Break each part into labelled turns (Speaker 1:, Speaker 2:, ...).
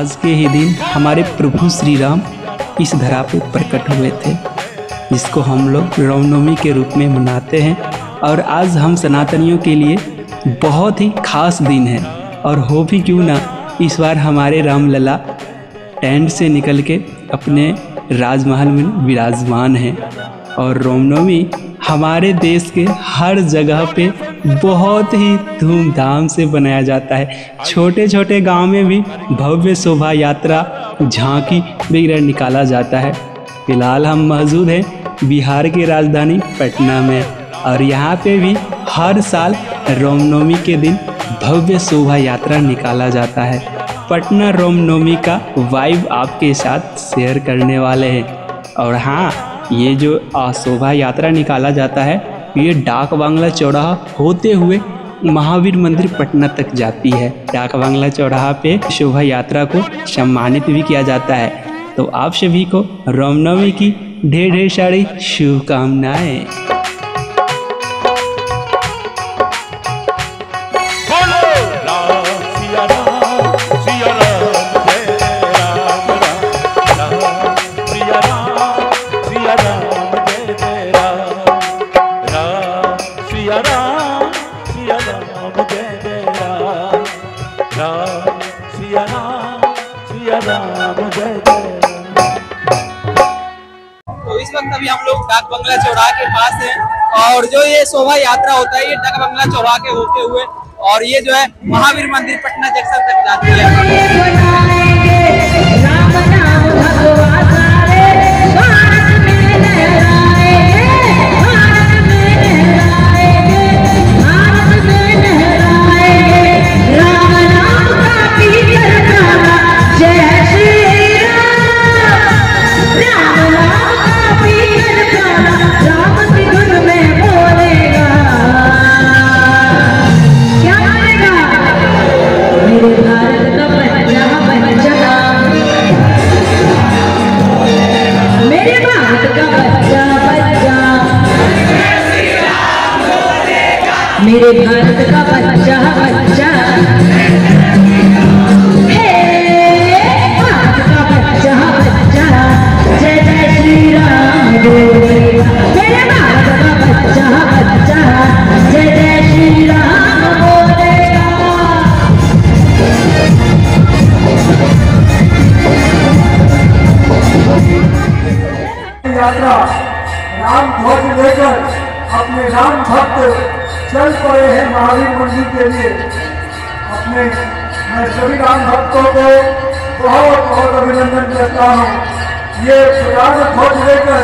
Speaker 1: आज के ही दिन हमारे प्रभु श्री राम इस धरा पर प्रकट हुए थे, जिसको हम लोग रामनवमी के रूप में मनाते हैं। और आज हम सनातनियों के लिए बहुत ही खास दिन है। और हो भी क्यों ना इस बार हमारे रामलला टेंट से निकल के अपने राजमहल में विराजमान हैं। और रामनवमी हमारे देश के हर जगह पे बहुत ही धूमधाम से बनाया जाता है। छोटे छोटे गाँव में भी भव्य शोभा यात्रा झांकी वगैरह निकाला जाता है। फ़िलहाल हम मौजूद हैं बिहार की राजधानी पटना में और यहाँ पे भी हर साल रामनवमी के दिन भव्य शोभा यात्रा निकाला जाता है। पटना रामनवमी का वाइब आपके साथ शेयर करने वाले हैं। और हाँ ये जो शोभा यात्रा निकाला जाता है ये डाक बांग्ला चौराहा होते हुए महावीर मंदिर पटना तक जाती है। डाक बांग्ला चौराहा पे शोभा यात्रा को सम्मानित भी किया जाता है। तो आप सभी को रामनवमी की ढेर ढेर सारी शुभकामनाएँ।
Speaker 2: इस वक्त अभी हम लोग डाक बंगला चौराहा के पास हैं और जो ये शोभा यात्रा होता है, ये डाक बंगला चौराहा के होते हुए और ये जो है महावीर मंदिर पटना जंक्शन तक जाती है।
Speaker 3: मेरे भारत का बच्चा बच्चा।
Speaker 4: पड़े हैं महावीर मंदिर के लिए अपने मैं सभी राम भक्तों को बहुत बहुत अभिनंदन करता हूँ। ये राम ध्वज लेकर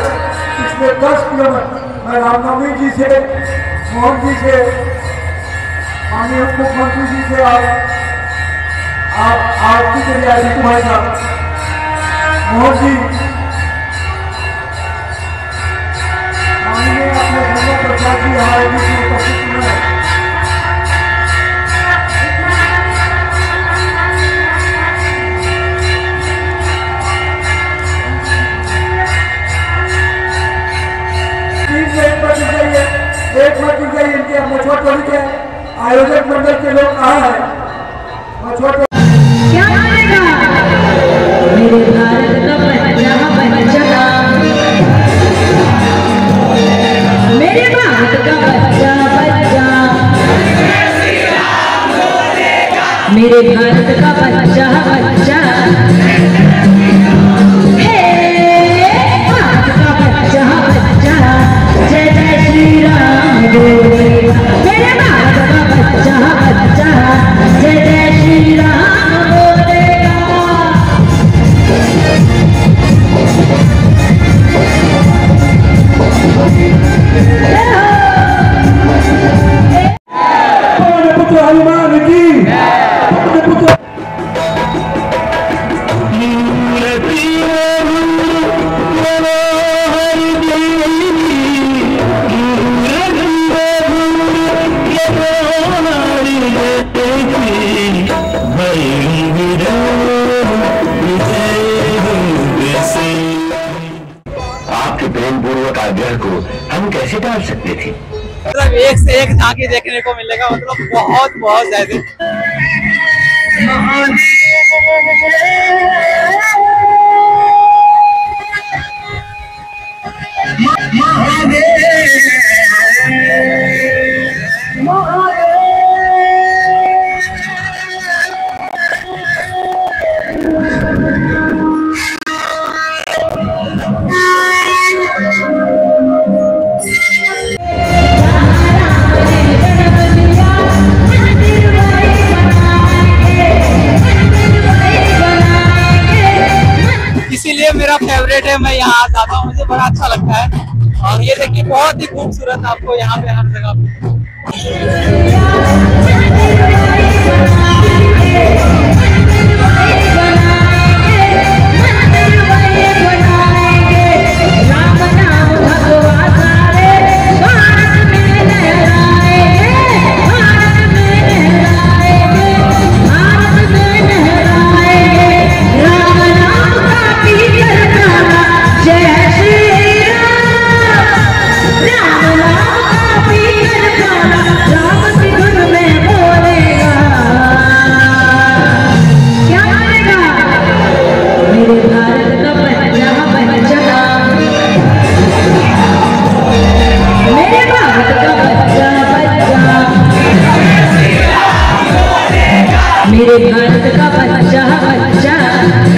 Speaker 4: पिछले दस किलोमीटर मैं रामनवमी जी से, मोहन जी से, माननीय मुख्यमंत्री जी से आप आप आरती के लिए आदित्य भाई साहब मोहन जी, माननीय अपने गंगा प्रसाद जी, हमारे बीच में उपस्थित आयोजक मंडल के लोग कहाँ हैं।
Speaker 3: क्या मेरे भारत
Speaker 5: प्रेम पूर्वक आग्रह को हम कैसे टाल सकते थे?
Speaker 2: मतलब एक से एक झांकी देखने को मिलेगा मतलब बहुत बहुत ज़्यादा। इसीलिए फेवरेट है मैं यहाँ जाता हूँ, मुझे बड़ा अच्छा लगता है। और ये देखिए, बहुत ही खूबसूरत आपको यहाँ पे हर जगह
Speaker 3: मेरे भारत का बच्चा बच्चा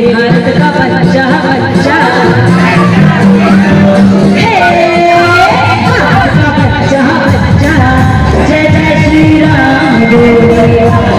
Speaker 3: भारत का बच्चा बच्चा भारत का बच्चा बच्चा जय जय श्री राम